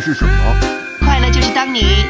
是什么？快乐就是当你